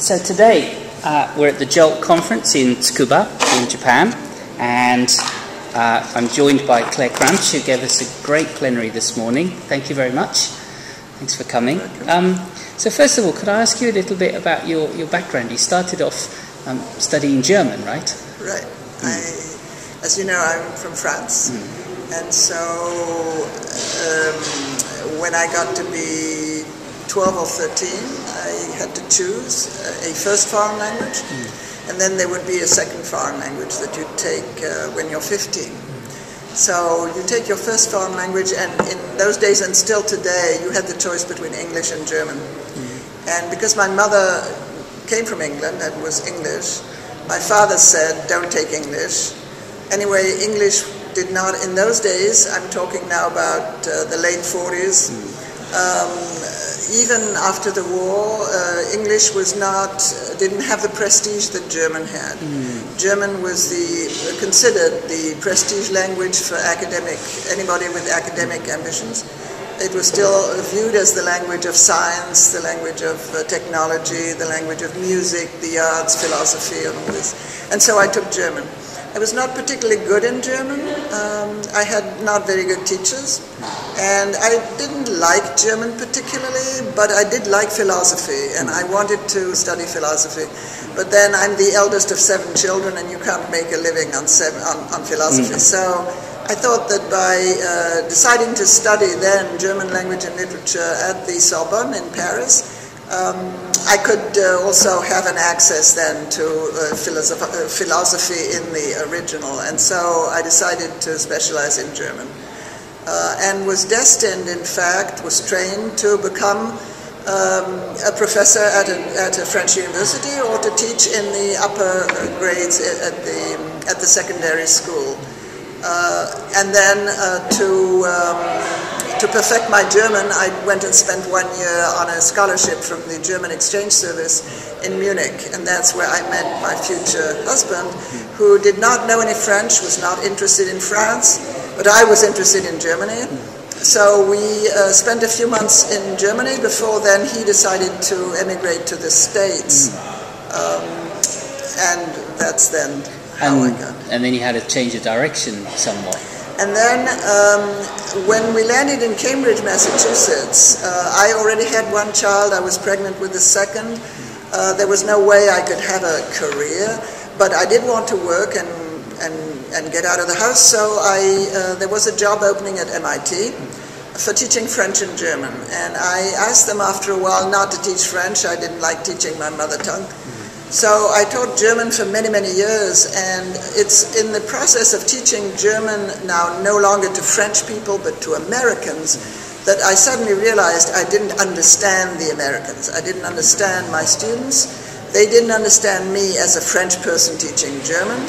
So today uh, we're at the JALT conference in Tsukuba in Japan, and uh, I'm joined by Claire Kramsch, who gave us a great plenary this morning. Thank you very much. Thanks for coming. Um, so first of all, could I ask you a little bit about your, your background? You started off um, studying German, right? Right. I, as you know, I'm from France, and so um, when I got to be 12 or 13, I had to choose a first foreign language, and then there would be a second foreign language that you take uh, when you're 15. So you take your first foreign language, and in those days and still today, you had the choice between English and German. And because my mother came from England and was English, my father said, "Don't take English." Anyway, English did not in those days. I'm talking now about uh, the late 40s. Um, even after the war, uh, English was not didn't have the prestige that German had. German was the considered the prestige language for academic anybody with academic ambitions. It was still viewed as the language of science, the language of uh, technology, the language of music, the arts, philosophy, and all this. And so I took German. I was not particularly good in German. Um, I had not very good teachers, and I didn't like German particularly, but I did like philosophy, and I wanted to study philosophy. But then I'm the eldest of seven children, and you can't make a living on seven, on, on philosophy. So I thought that by uh, deciding to study then German language and literature at the Sorbonne in Paris, um, I could uh, also have an access then to uh, philosoph- uh, philosophy in the original, and so I decided to specialize in German. Uh, and was destined, in fact, was trained to become um, a professor at a, at a French university or to teach in the upper grades at the, at the secondary school. Uh, and then uh, to, um, to perfect my German, I went and spent one year on a scholarship from the German Exchange Service in Munich. And that's where I met my future husband, who did not know any French, was not interested in France, but I was interested in Germany. So we uh, spent a few months in Germany before then he decided to emigrate to the States. Um, and that's then And, got. and then you had to change the direction somewhat. And then um, when we landed in Cambridge, Massachusetts, uh, I already had one child. I was pregnant with the second. Uh, there was no way I could have a career, but I did want to work and, and, and get out of the house. So I, uh, there was a job opening at MIT for teaching French and German. And I asked them after a while not to teach French. I didn't like teaching my mother tongue. So I taught German for many, many years, and it's in the process of teaching German now no longer to French people but to Americans that I suddenly realized I didn't understand the Americans. I didn't understand my students. They didn't understand me as a French person teaching German.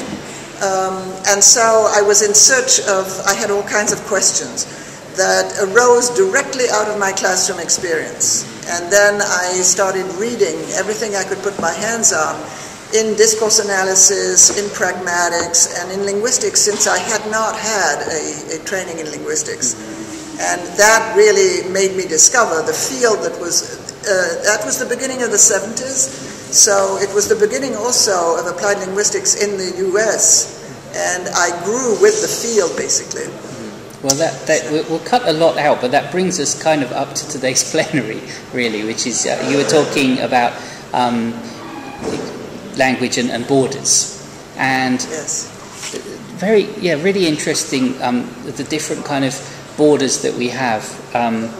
Um, and so I was in search of, I had all kinds of questions that arose directly out of my classroom experience. And then I started reading everything I could put my hands on in discourse analysis, in pragmatics, and in linguistics since I had not had a, a training in linguistics. And that really made me discover the field that was, uh, that was the beginning of the 70s. So it was the beginning also of applied linguistics in the US. And I grew with the field basically. Well, that, that we'll, cut a lot out, but that brings us kind of up to today's plenary, really, which is uh, you were talking about um, language and, and borders, and Yes. very yeah, really interesting um, the different kind of borders that we have. Um,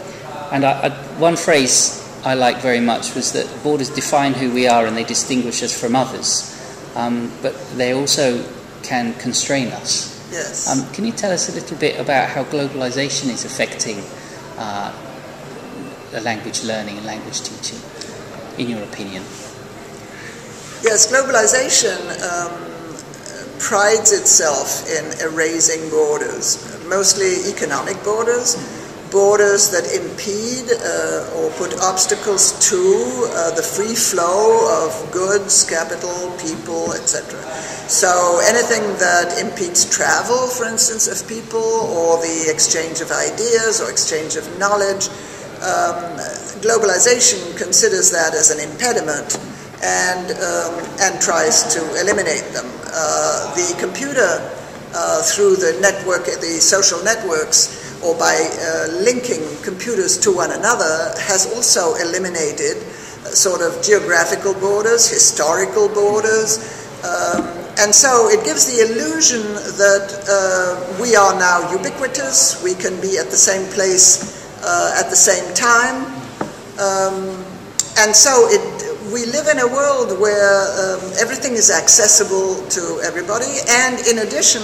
and I, I, one phrase I like very much was that borders define who we are and they distinguish us from others, um, but they also can constrain us. Yes. Um, can you tell us a little bit about how globalization is affecting uh, language learning and language teaching, in your opinion? Yes, globalization um, prides itself in erasing borders, mostly economic borders, borders that impede uh, or put obstacles to uh, the free flow of goods, capital, people, etc. So anything that impedes travel, for instance, of people, or the exchange of ideas or exchange of knowledge, um, globalization considers that as an impediment and, um, and tries to eliminate them. Uh, the computer, uh, through the network, the social networks, or by uh, linking computers to one another, has also eliminated uh, sort of geographical borders, historical borders. Um, and so it gives the illusion that uh, we are now ubiquitous, we can be at the same place uh, at the same time. Um, and so it, we live in a world where um, everything is accessible to everybody, and in addition,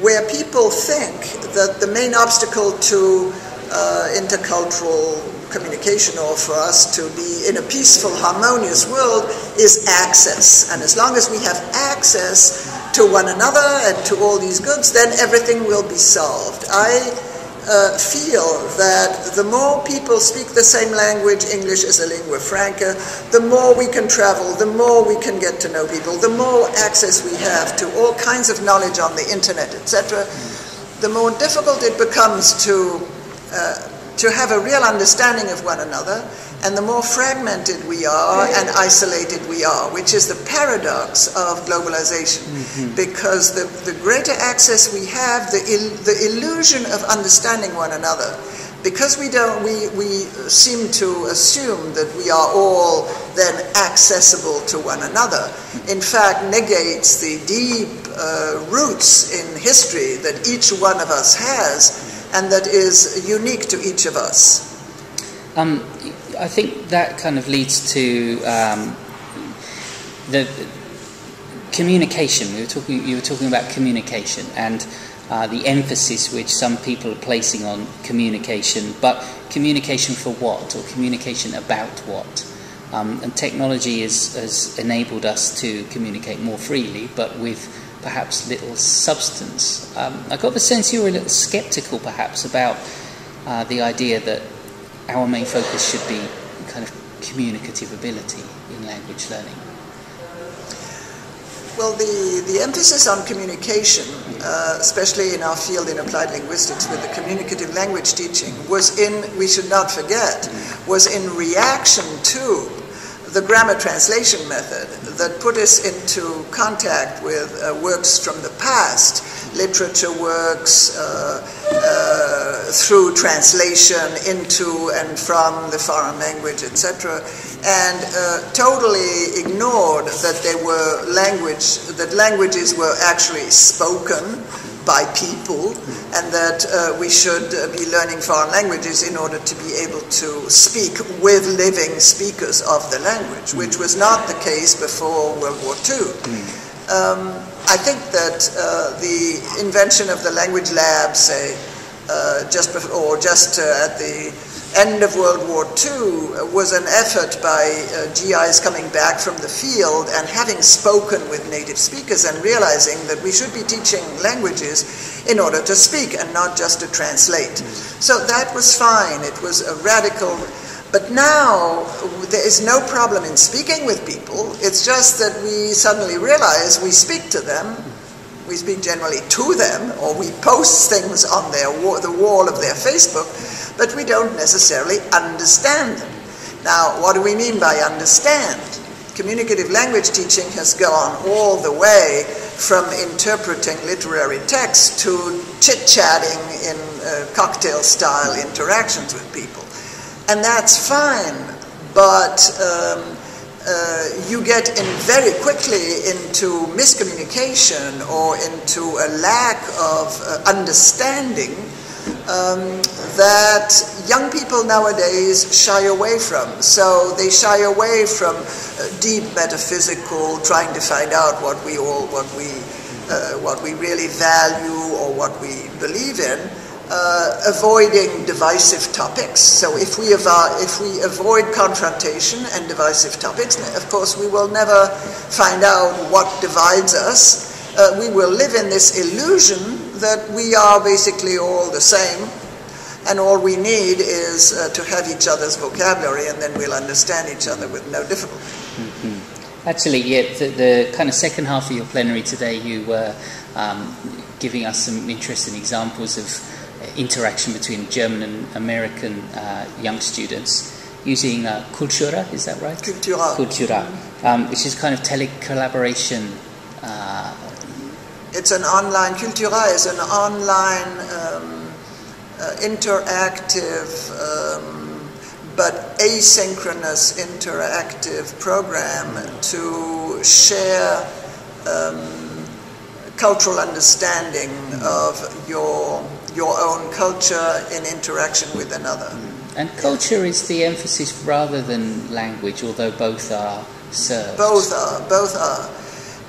where people think that the main obstacle to uh, intercultural communication or for us to be in a peaceful, harmonious world is access. And as long as we have access to one another and to all these goods, then everything will be solved. I uh, feel that the more people speak the same language, English is a lingua franca, the more we can travel, the more we can get to know people, the more access we have to all kinds of knowledge on the internet, etc., the more difficult it becomes to, uh, to have a real understanding of one another and the more fragmented we are and isolated we are, which is the paradox of globalization. Mm-hmm. Because the, the greater access we have, the, il, the illusion of understanding one another, because we don't we, we seem to assume that we are all then accessible to one another in fact negates the deep uh, roots in history that each one of us has and that is unique to each of us um, I think that kind of leads to um, the communication. We were talking. You were talking about communication and uh, the emphasis which some people are placing on communication, but communication for what or communication about what? Um, and technology has enabled us to communicate more freely, but with perhaps little substance. Um, I got the sense you were a little sceptical, perhaps, about uh, the idea that our main focus should be kind of communicative ability in language learning? Well, the, the emphasis on communication, uh, especially in our field in applied linguistics with the communicative language teaching, was in, we should not forget, was in reaction to the grammar translation method that put us into contact with uh, works from the past, literature works, uh, uh, through translation into and from the foreign language, etc., and uh, totally ignored that they were language, that languages were actually spoken by people, and that uh, we should uh, be learning foreign languages in order to be able to speak with living speakers of the language, which was not the case before World War II. Um, I think that uh, the invention of the language lab, say, uh, just before, or just uh, at the end of World War II was an effort by uh, GIs coming back from the field and having spoken with native speakers and realizing that we should be teaching languages in order to speak and not just to translate. So that was fine. It was a radical. But now there is no problem in speaking with people. It's just that we suddenly realize we speak to them we speak generally to them, or we post things on their the wall of their Facebook, but we don't necessarily understand them. Now, what do we mean by understand? Communicative language teaching has gone all the way from interpreting literary texts to chit chatting in uh, cocktail style interactions with people. And that's fine, but um, uh, you get in very quickly into miscommunication or into a lack of uh, understanding um, that young people nowadays shy away from. So they shy away from uh, deep metaphysical, trying to find out what we all, what we, uh, what we really value or what we believe in uh, avoiding divisive topics. So if we, if we avoid confrontation and divisive topics, of course we will never find out what divides us. Uh, we will live in this illusion that we are basically all the same, and all we need is uh, to have each other's vocabulary, and then we'll understand each other with no difficulty. Mm-hmm. Actually, yeah, the, the, kind of second half of your plenary today, you were um, giving us some interesting examples of interaction between German and American uh, young students. using uh, Cultura, is that right? Cultura. Cultura, um, which is kind of telecollaboration. Uh, It's an online, Cultura is an online um, uh, interactive um, but asynchronous interactive program to share um, cultural understanding of your, your own culture in interaction with another. and culture is the emphasis rather than language, although both are served. Both are, both are.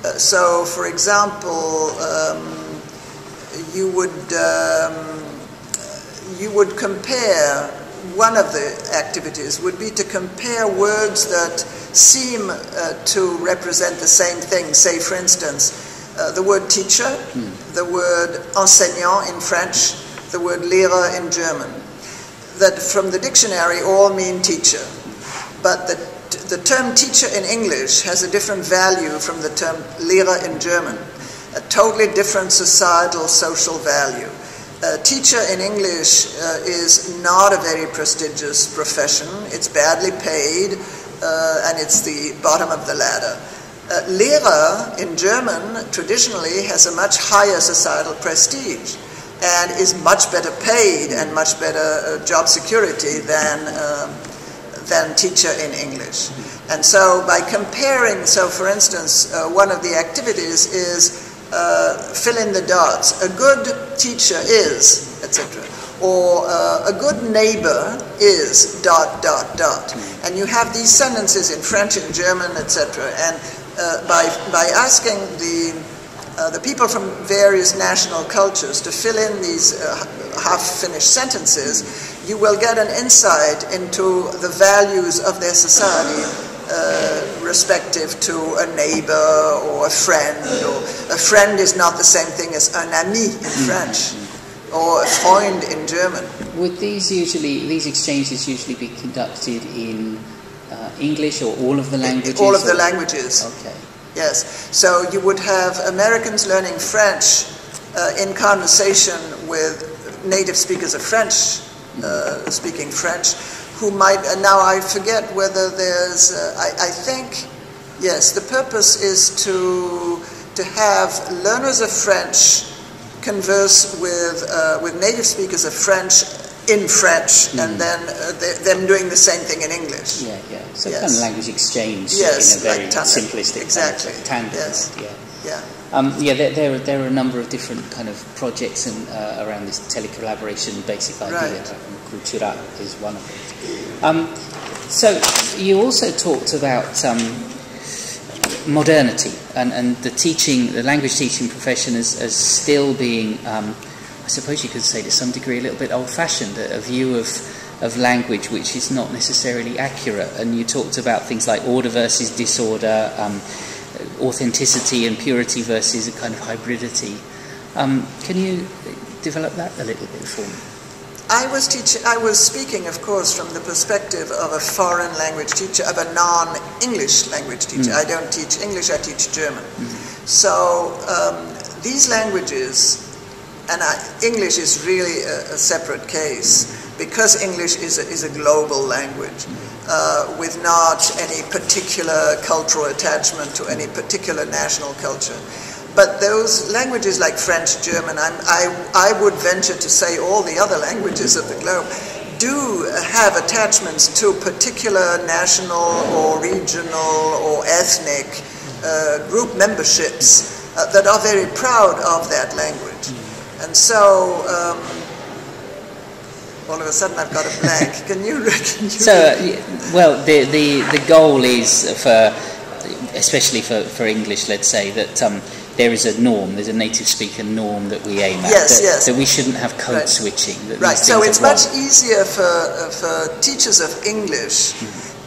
Uh, so, for example, um, you would um, you would compare one of the activities would be to compare words that seem uh, to represent the same thing. Say, for instance, uh, the word teacher, the word enseignant in French, the word Lehrer in German. That from the dictionary all mean teacher, but the the term teacher in English has a different value from the term Lehrer in German, a totally different societal, social value. A teacher in English uh, is not a very prestigious profession. It's badly paid, uh, and it's the bottom of the ladder. Lehrer in German traditionally has a much higher societal prestige and is much better paid and much better uh, job security than um, than teacher in English. And so by comparing, so for instance, uh, one of the activities is uh, fill in the dots. A good teacher is, etc. Or uh, a good neighbor is dot, dot, dot. And you have these sentences in French and German, etc. And by, by asking the uh, the people from various national cultures to fill in these uh, half finished sentences, you will get an insight into the values of their society uh, respective to a neighbor or a friend. Or a friend is not the same thing as un ami in French or a Freund in German. Would these usually these exchanges usually be conducted in uh, English or all of the languages? All of the or- languages. Okay. Yes. So you would have Americans learning French uh, in conversation with native speakers of French, speaking French, who might. And now I forget whether there's. Uh, I, I think, yes, the purpose is to to have learners of French converse with uh, with native speakers of French in French, and then uh, them doing the same thing in English. Yeah, yeah. So Yes. kind of language exchange Yes, in a very like Exactly. kind of tandem. Yes. Yeah. Yeah. Um, yeah, there, there, are, there are a number of different kind of projects and, uh, around this telecollaboration basic idea. Right. is one of them. Um, so you also talked about um, modernity and, and the teaching, the language teaching profession as, as still being, um, I suppose you could say to some degree, a little bit old-fashioned, a, a view of of language which is not necessarily accurate. And you talked about things like order versus disorder, um, authenticity and purity versus a kind of hybridity. Um, can you develop that a little bit for me? I was teaching. I was speaking, of course, from the perspective of a foreign language teacher, of a non-English language teacher. I don't teach English; I teach German. So um, these languages, and I, English is really a, a separate case because English is a, is a global language. Uh, with not any particular cultural attachment to any particular national culture. But those languages like French, German, I'm, I, I would venture to say all the other languages of the globe do have attachments to particular national or regional or ethnic uh, group memberships uh, that are very proud of that language. And so, um, all of a sudden I've got a blank. Can you, can you So, uh, well, the, the, the goal is for, especially for, for English, let's say, that um, there is a norm, there's a native speaker norm that we aim at. Yes, that, yes. that we shouldn't have code Right. switching. Right, so it's wrong. much easier for, for teachers of English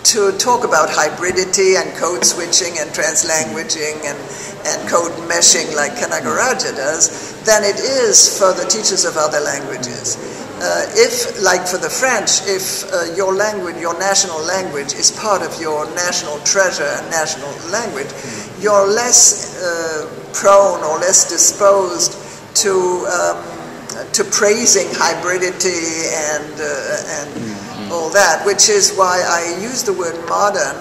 to talk about hybridity and code switching and translanguaging and, and code meshing like Canagarajah does than it is for the teachers of other languages. Uh, if, like for the French, if uh, your language, your national language, is part of your national treasure and national language, you're less uh, prone or less disposed to um, to praising hybridity and uh, and all that, which is why I use the word modern.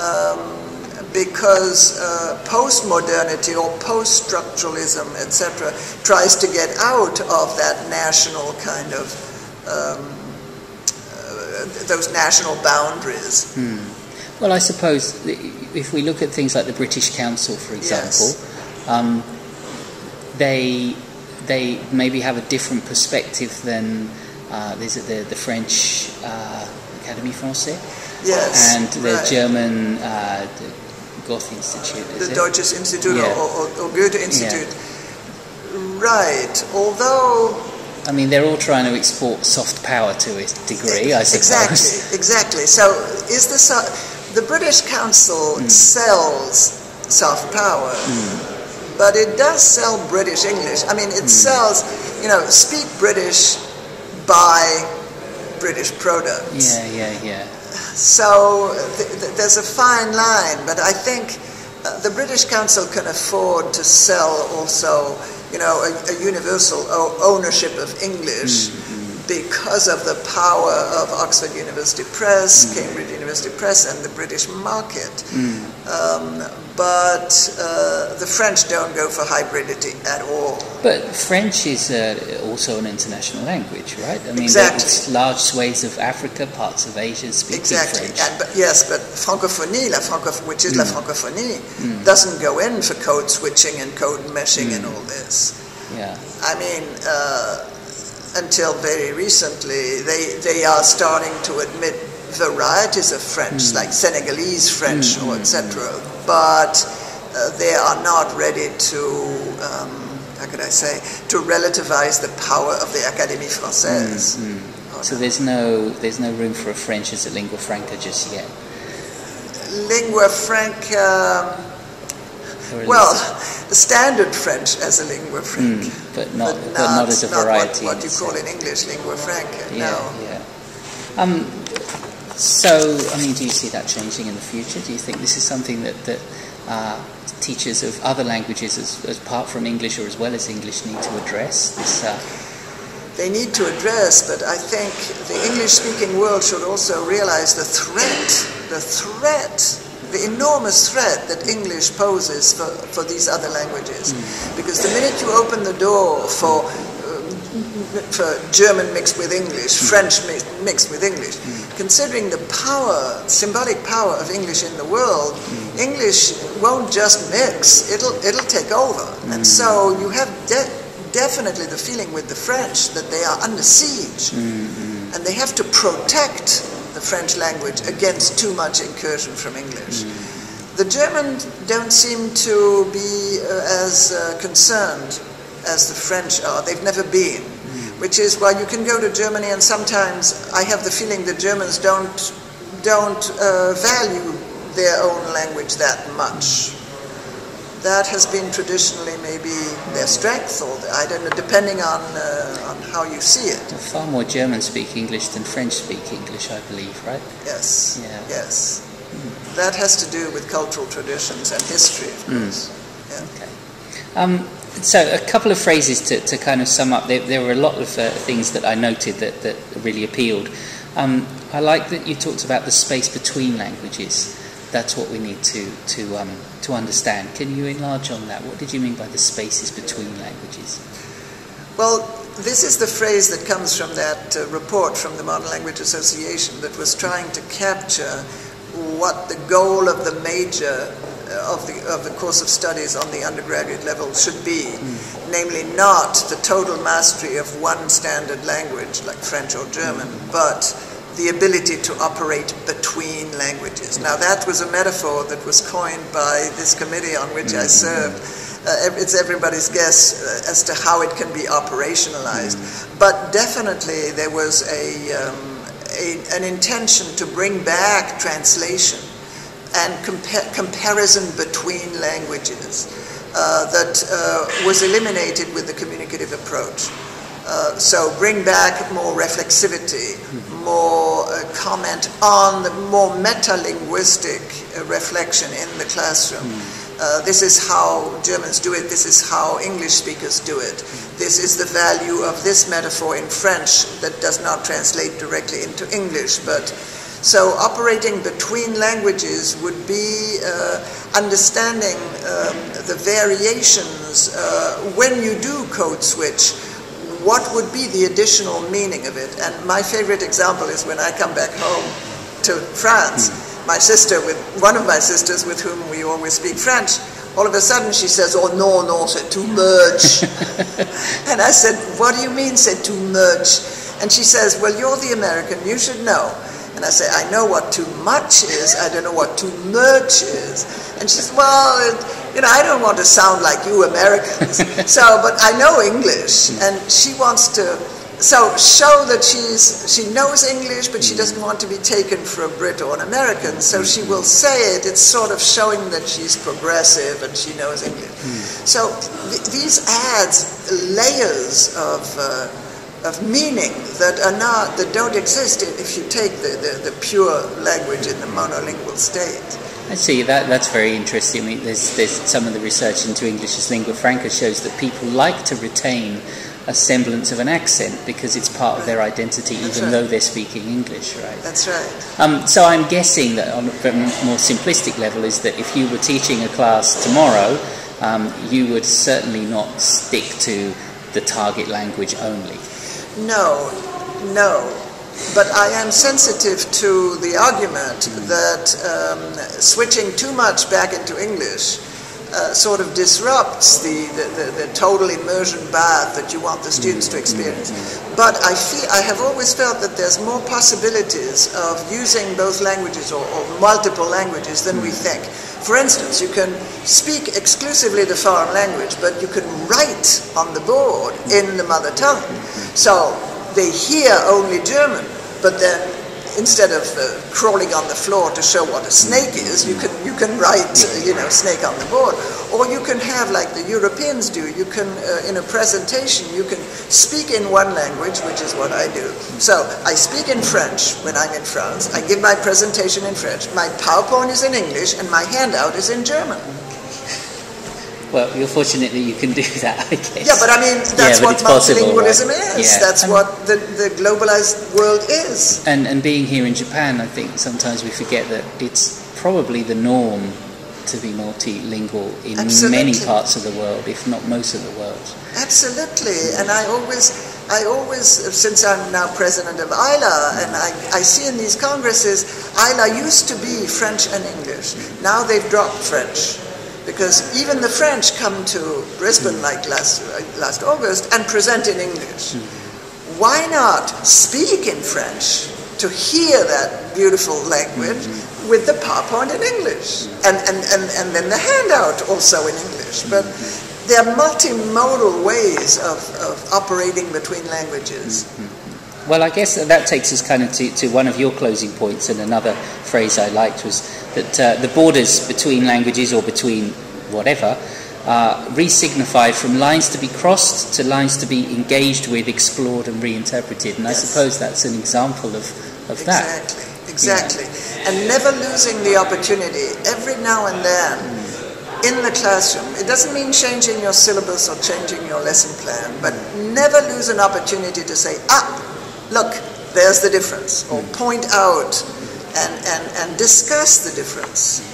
Um, because uh, post-modernity or post-structuralism, etc., tries to get out of that national kind of um, uh, those national boundaries. Hmm. Well, I suppose if we look at things like the British Council, for example, yes. um, they they maybe have a different perspective than uh, the, the French uh, Académie Française. Yes, and the right. German uh, Goethe Institute. the Deutsches Institut yeah. or, or, Goethe Institute. Yeah. Right. Although. I mean, they're all trying to export soft power to a degree, I suppose. Exactly, exactly. So, is the the British Council mm. sells soft power, mm. but it does sell British English. I mean, it mm. sells, you know, speak British, buy British products. Yeah, yeah, yeah. So th- th- there's a fine line, but I think uh, the British Council can afford to sell also, you know, a, a universal o- ownership of English. Mm-hmm because of the power of Oxford University Press, mm. Cambridge University Press, and the British market. Mm. Um, but uh, the French don't go for hybridity at all. But French is uh, also an international language, right? I mean, exactly. large swathes of Africa, parts of Asia speak exactly. French. And, but, yes, but francophonie, la francoph- which is mm. la francophonie, mm. doesn't go in for code switching and code meshing and mm. all this. Yeah. I mean, uh, until very recently, they, they are starting to admit varieties of French, mm. like Senegalese French mm. or etc. But uh, they are not ready to, um, how could I say, to relativize the power of the Académie Française. Mm. So there's no there's no room for a French as a lingua franca just yet. Lingua franca. Well, the standard French as a lingua franca, mm, but, not, but, not, but not as a variety. What, what you call in English lingua franca. Yeah, no. yeah. Um, so, I mean, do you see that changing in the future? Do you think this is something that, that uh, teachers of other languages, as, as, apart from English or as well as English, need to address? This, uh... They need to address, but I think the English speaking world should also realize the threat, the threat the enormous threat that English poses for, for these other languages. Mm. Because the minute you open the door for, uh, for German mixed with English, mm. French mi- mixed with English, mm. Considering the power, symbolic power of English in the world, mm. English won't just mix, it'll, it'll take over. And so you have de- definitely the feeling with the French that they are under siege. Mm-hmm. And they have to protect the French language against too much incursion from English. Mm. The Germans don't seem to be uh, as uh, concerned as the French are. They've never been. Which is why you can go to Germany and sometimes I have the feeling that Germans don't don't uh, value their own language that much that has been traditionally maybe their strength, or I don't know, depending on uh, on how you see it. Far more Germans speak English than French speak English, I believe, right? Yes. Yeah. Yes. Mm. That has to do with cultural traditions and history, of hmm. course. Mm. Yeah. Okay. Um, so, a couple of phrases to, to kind of sum up. There, there were a lot of uh, things that I noted that, that really appealed. Um, I like that you talked about the space between languages that's what we need to to um, to understand. Can you enlarge on that? What did you mean by the spaces between languages? Well, this is the phrase that comes from that uh, report from the Modern Language Association that was trying to capture what the goal of the major of the of the course of studies on the undergraduate level should be, mm. namely not the total mastery of one standard language like French or German, mm. but the ability to operate between languages. Now, that was a metaphor that was coined by this committee on which I served. Uh, it's everybody's guess uh, as to how it can be operationalized. But definitely, there was a, um, a an intention to bring back translation and compa- comparison between languages uh, that uh, was eliminated with the communicative approach. Uh, so bring back more reflexivity, more uh, comment on the more meta-linguistic uh, reflection in the classroom. Uh, this is how Germans do it. This is how English speakers do it. This is the value of this metaphor in French that does not translate directly into English. But so operating between languages would be uh, understanding um, the variations uh, when you do code switch. What would be the additional meaning of it? And my favorite example is when I come back home to France. My sister, with one of my sisters, with whom we always speak French, all of a sudden she says, "Oh no, no, c'est too much." and I said, "What do you mean, c'est too much?" And she says, "Well, you're the American. You should know." And I say, I know what too much is, I don't know what too much is. And she says, well, it, you know, I don't want to sound like you Americans. so, but I know English. And she wants to, so show that she's, she knows English, but she mm-hmm. doesn't want to be taken for a Brit or an American. So mm-hmm. she will say it. It's sort of showing that she's progressive and she knows English. Mm-hmm. So th- these adds layers of, uh, of meaning that are not that don't exist if you take the, the, the pure language in the monolingual state. I see that. That's very interesting. I mean, there's, there's some of the research into English as lingua franca shows that people like to retain a semblance of an accent because it's part of their identity, That's even right. though they're speaking English, right? That's right. Um, so I'm guessing that on a more simplistic level is that if you were teaching a class tomorrow, um, you would certainly not stick to the target language only. No, no. But I am sensitive to the argument hmm. that um, switching too much back into English uh, sort of disrupts the, the, the, the total immersion bath that you want the students to hmm. experience. Hmm. But I, feel, I have always felt that there's more possibilities of using both languages or, or multiple languages than we think. For instance, you can speak exclusively the foreign language, but you can write on the board in the mother tongue. So they hear only German, but then instead of uh, crawling on the floor to show what a snake is, you can you can write uh, you know snake on the board, or you can have like the Europeans do. You can uh, in a presentation you can speak in one language, which is what I do. So I speak in French when I'm in France. I give my presentation in French. My PowerPoint is in English, and my handout is in German. Well, you're fortunate you can do that, I guess. Yeah, but I mean that's Yeah, what it's possible, multilingualism right? is. Yeah. That's And- what the, the globalized world is. And, and being here in Japan, I think sometimes we forget that it's probably the norm to be multilingual in many parts of the world, if not most of the world. Absolutely, and I always, I always, since I'm now president of AILA, and I, I see in these congresses, AILA used to be French and English. Now they've dropped French, because even the French come to Brisbane hmm. like last last August and present in English. Hmm. Why not speak in French to hear that beautiful language hmm. with the PowerPoint in English, and and, and, and then the handout also in English, but. There are multimodal ways of, of operating between languages. Well, I guess that takes us kind of to, to one of your closing points, and another phrase I liked was that uh, the borders between languages or between whatever uh, re-signify from lines to be crossed to lines to be engaged with, explored, and reinterpreted. And I suppose that's an example of, of that. Exactly, exactly. And never losing the opportunity every now and then in the classroom. It doesn't mean changing your syllabus or changing your lesson plan, but never lose an opportunity to say, ah, look, there's the difference, or hmm. point out and, and, and discuss the difference.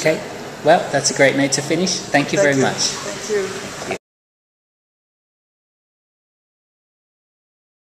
Okay, well, that's a great note to finish. Thank you Thank very much. Thank you.